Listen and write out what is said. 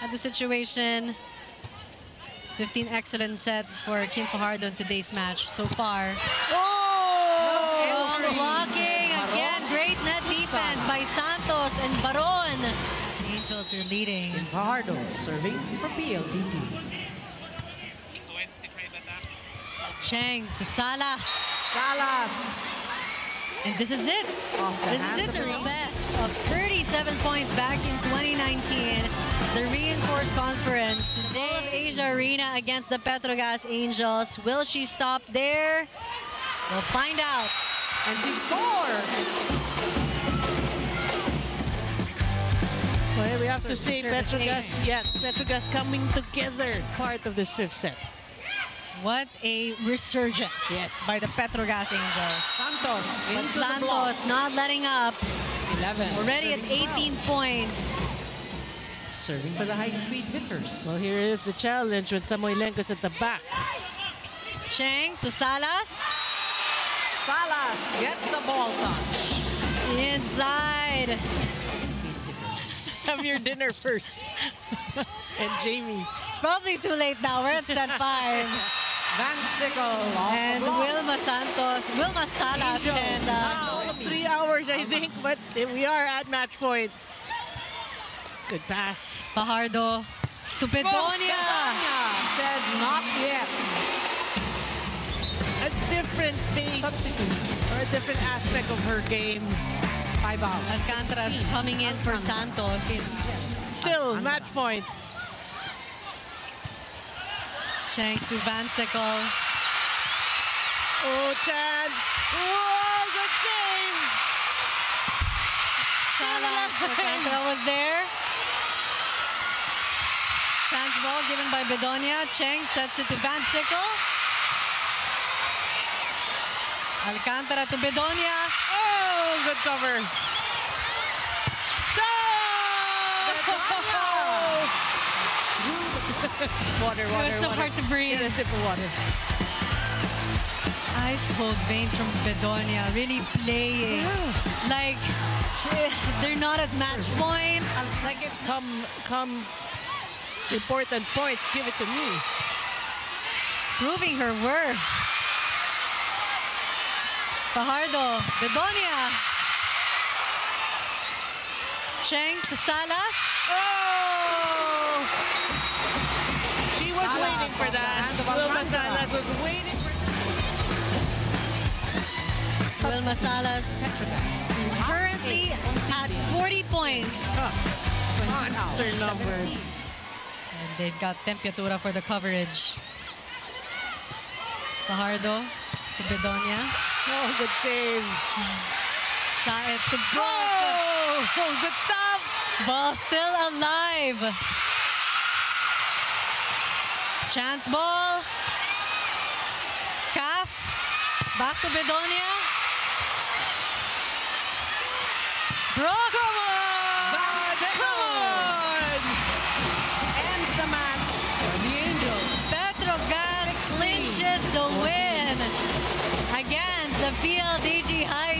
at the situation. 15 excellent sets for Kim Fajardo in today's match so far. Oh! Blocking. Again, great net defense by Santos and Baron. The Angels are leading. Kim Fajardo serving for PLDT. Cheng to Salas. Salas. And this is it. This is hands it, of the the best of 37 points back in 2019. The reinforced conference. Today of Asia Arena against the Petro Gazz Angels. Will she stop there? We'll find out. And she scores. Well, we have to Service, say Petro Gazz, yeah, Petro Gazz coming together part of this fifth set. What a resurgence Yes. by the Petro Gazz Angels. Santos But into. Santos not letting up. 11. Already at 18 well. points. Serving for the high-speed hitters. Well, here is the challenge with Samoilenkos at the back. Cheng to Salas. Salas gets a ball touch. Inside. Speed hitters. Have your dinner first. and Jamie. It's probably too late now. We're at set five. Van Sickle and the. Wilma Santos, Wilma Salas, Angels and uh, now. Three hours, I think, but we are at match point. Good pass. Fajardo to Bedonia. Bedonia says not yet. A different pace Substitute. or a different aspect of her game. Five out. Alcantara's 16. coming in for Santos. Still, Alcantara. match point. Cheng to Van Sickle. Oh, chance. Whoa, good game. Alcantara was there. Chance ball given by Bedonia. Cheng sets it to Van Sickle. Alcantara to Bedonia. Oh, good cover. water, It water, was so water. hard to breathe. A sip of water. Ice cold veins from Bedonia, really playing. Like they're not at match point. Like it's Come, come. Important points. Give it to me. proving her worth. Fajardo, Bedonia. Cheng to Salas. Oh! Waiting for that. Wilma Salas was waiting for Wilma Salas currently at 40 points. monster numbers. And they've got Tempiatura for the coverage. Fajardo to Bedonia. Oh, good save. Saet to Bro. Oh, good stuff. Ball still alive. Chance ball. Calf. Back to Bedonia. Bro, come on! The Angel. Clinches the win against the PLDT High